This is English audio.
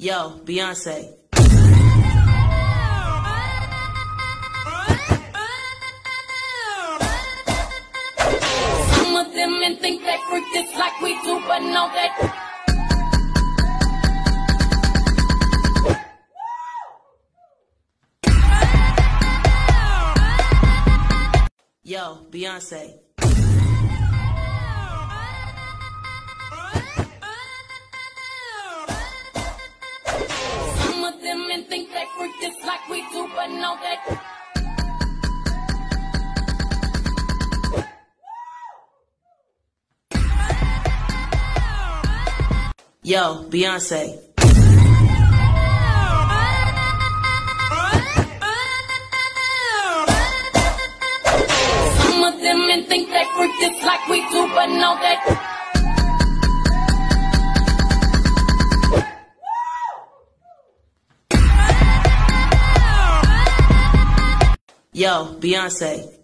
Yo, Beyonce. Some of them men think they freak this like we do, but no, they. Yo, Beyonce. They freak this like we do, but no, they. Yo, Beyonce. Some of them men think they freak this like we do, but no, they. Yo, Beyonce.